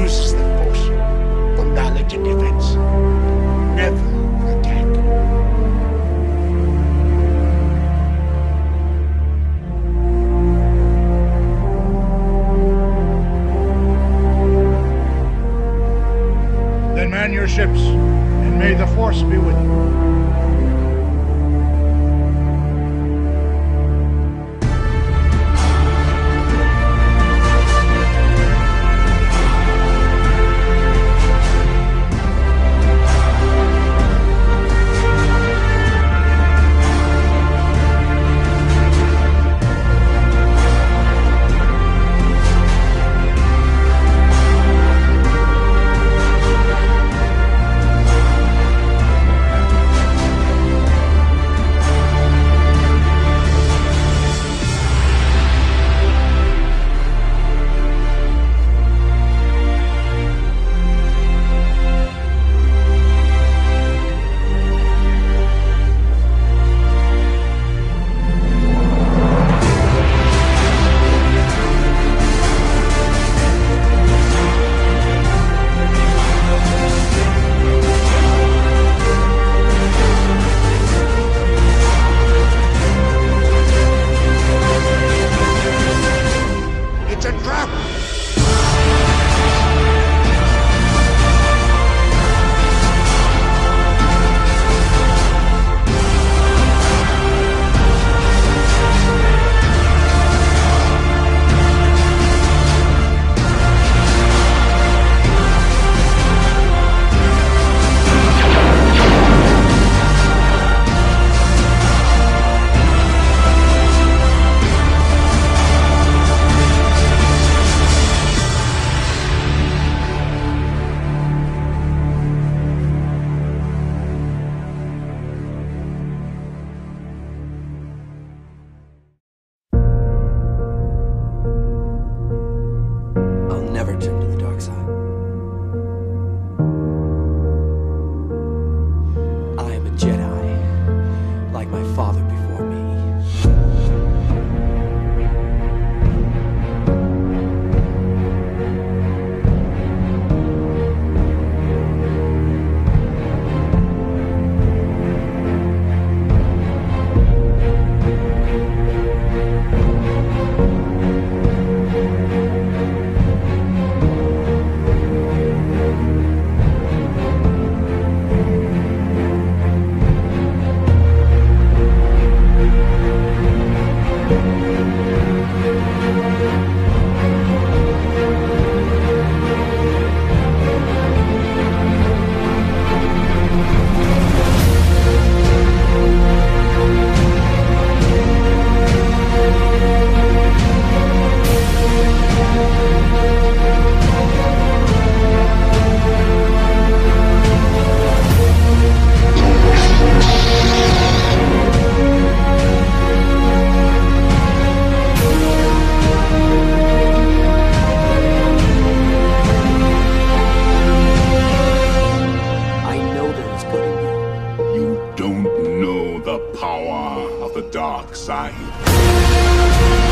uses the force for knowledge and defense, never for attack. Then man your ships, and may the force be with you. Like my father before dark side.